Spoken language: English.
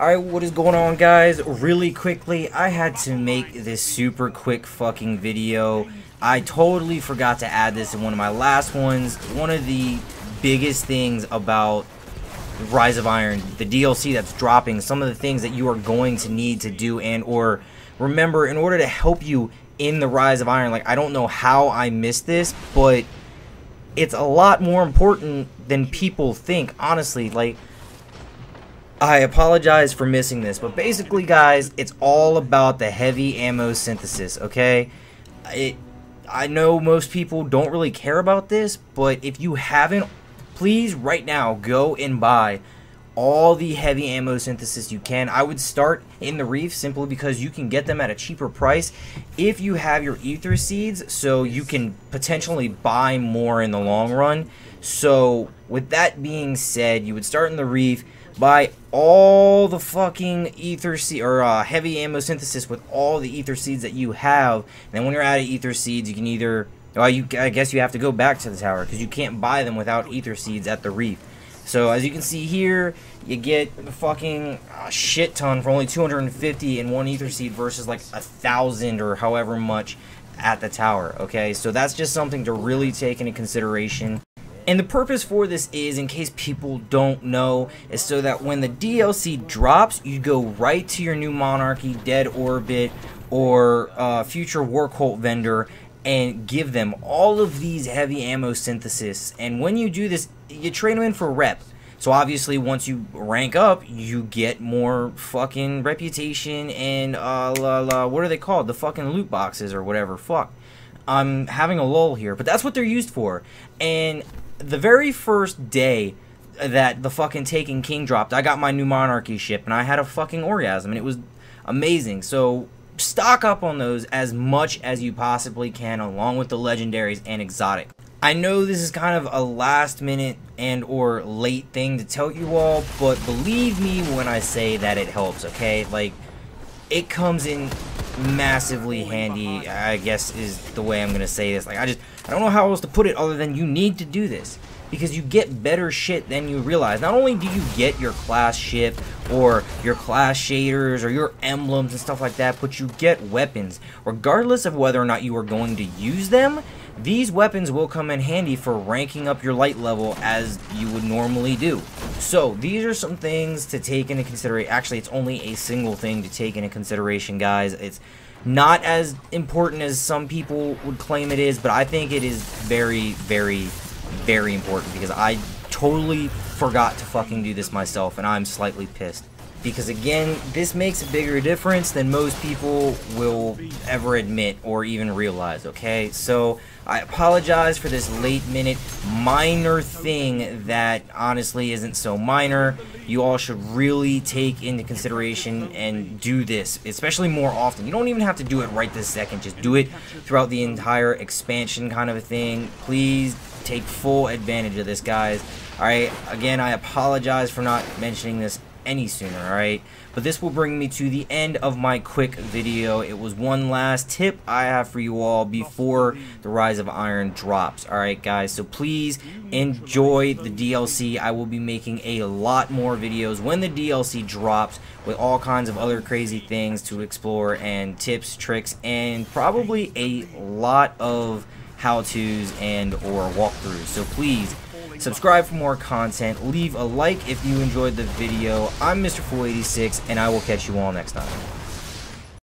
Alright, what is going on guys? Really quickly, I had to make this super quick fucking video. I totally forgot to add this in one of my last ones. One of the biggest things about Rise of Iron, the DLC that's dropping, some of the things that you are going to need to do and or remember in order to help you in the Rise of Iron. Like, I don't know how I missed this, but it's a lot more important than people think, honestly. Like, I apologize for missing this, but basically, guys, it's all about the heavy ammo synthesis, okay? It, I know most people don't really care about this, but if you haven't, please right now go and buy all the heavy ammo synthesis you can. I would start in the reef simply because you can get them at a cheaper price if you have your ether seeds, so you can potentially buy more in the long run. So, with that being said, you would start in the reef buy all the fucking ether seed or uh, heavy ammo synthesis with all the ether seeds that you have. And then when you're out of ether seeds, you can either well, you I guess you have to go back to the tower because you can't buy them without ether seeds at the reef. So as you can see here, you get the fucking uh, shit ton for only 250 in one ether seed versus like a thousand or however much at the tower. Okay, so that's just something to really take into consideration. And the purpose for this is, in case people don't know, is so that when the DLC drops, you go right to your new Monarchy, Dead Orbit, or uh, future War Cult vendor and give them all of these heavy ammo synthesis. And when you do this, you train them in for rep. So obviously, once you rank up, you get more fucking reputation and uh, la, la, what are they called? The fucking loot boxes or whatever. Fuck. I'm having a lull here, but that's what they're used for. And the very first day that the fucking Taken King dropped, I got my new Monarchy ship and I had a fucking orgasm and it was amazing. So stock up on those as much as you possibly can along with the legendaries and exotic. I know this is kind of a last minute and or late thing to tell you all, but believe me when I say that it helps, okay? Like, it comes in massively handy, I guess is the way I'm going to say this. Like, I just, I don't know how else to put it other than you need to do this. Because you get better shit than you realize. Not only do you get your class ship, or your class shaders, or your emblems and stuff like that, but you get weapons. Regardless of whether or not you are going to use them, these weapons will come in handy for ranking up your light level as you would normally do. So, these are some things to take into consideration. Actually, it's only a single thing to take into consideration, guys. It's not as important as some people would claim it is, but I think it is very, very, very important because I totally forgot to fucking do this myself, and I'm slightly pissed because again, this makes a bigger difference than most people will ever admit or even realize, okay? So, I apologize for this late minute minor thing that honestly isn't so minor. You all should really take into consideration and do this, especially more often. You don't even have to do it right this second, just do it throughout the entire expansion kind of a thing. Please take full advantage of this, guys. Alright, again, I apologize for not mentioning this any sooner, alright? But this will bring me to the end of my quick video. It was one last tip I have for you all before the Rise of Iron drops, alright guys? So please enjoy the DLC. I will be making a lot more videos when the DLC drops with all kinds of other crazy things to explore and tips, tricks, and probably a lot of how-tos and or walkthroughs. So please subscribe for more content, leave a like if you enjoyed the video. I'm Mr. Fool86, and I will catch you all next time.